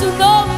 a